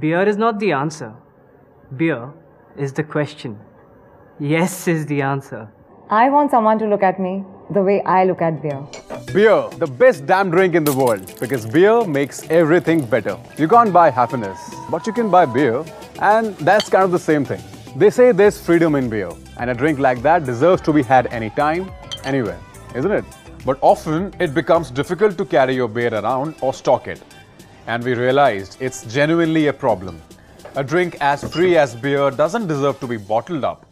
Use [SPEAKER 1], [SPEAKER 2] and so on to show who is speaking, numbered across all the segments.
[SPEAKER 1] Beer is not the answer. Beer is the question. Yes is the answer.
[SPEAKER 2] I want someone to look at me the way I look at beer.
[SPEAKER 3] Beer, the best damn drink in the world because beer makes everything better. You can't buy happiness, but you can buy beer, and that's kind of the same thing. They say there's freedom in beer, and a drink like that deserves to be had anytime, anywhere, isn't it? But often it becomes difficult to carry your beer around or stock it. And we realized it's genuinely a problem. A drink as free as beer doesn't deserve to be bottled up.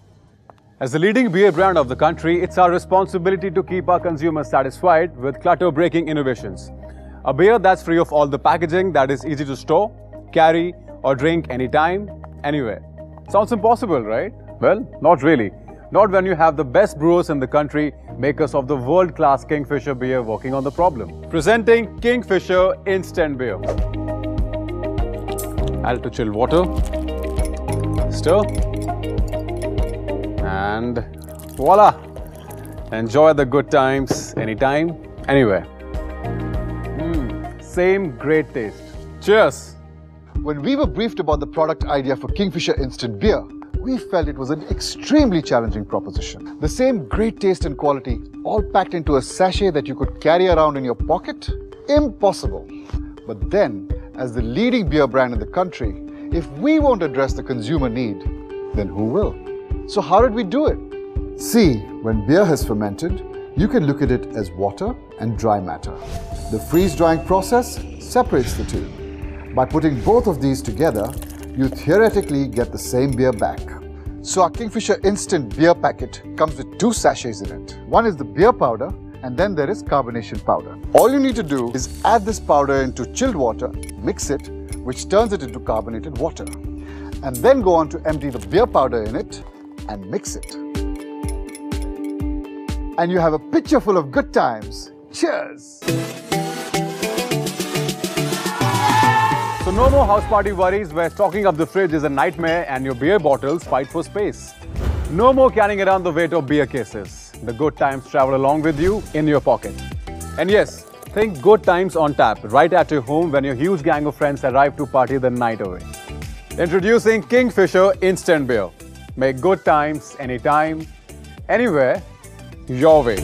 [SPEAKER 3] As the leading beer brand of the country, it's our responsibility to keep our consumers satisfied with clutter-breaking innovations. A beer that's free of all the packaging that is easy to store, carry, or drink anytime, anywhere. Sounds impossible, right? Well, not really. Not when you have the best brewers in the country, makers of the world-class Kingfisher beer working on the problem. Presenting Kingfisher Instant Beer. Add to chilled water. Stir and voila! Enjoy the good times anytime, anywhere. Mm, same great taste. Cheers!
[SPEAKER 4] When we were briefed about the product idea for Kingfisher Instant Beer, we felt it was an extremely challenging proposition. The same great taste and quality, all packed into a sachet that you could carry around in your pocket? Impossible. But then, as the leading beer brand in the country, if we won't address the consumer need, then who will? So how did we do it? See, when beer has fermented, you can look at it as water and dry matter. The freeze-drying process separates the two. By putting both of these together, you theoretically get the same beer back. So our Kingfisher Instant Beer Packet comes with two sachets in it. One is the beer powder and then there is carbonation powder. All you need to do is add this powder into chilled water, mix it, which turns it into carbonated water. And then go on to empty the beer powder in it and mix it. And you have a pitcher full of good times. Cheers!
[SPEAKER 3] No more house party worries where stocking up the fridge is a nightmare and your beer bottles fight for space. No more carrying around the weight of beer cases. The good times travel along with you in your pocket. And yes, think good times on tap right at your home when your huge gang of friends arrive to party the night away. Introducing Kingfisher Instant Beer. Make good times anytime, anywhere, your way.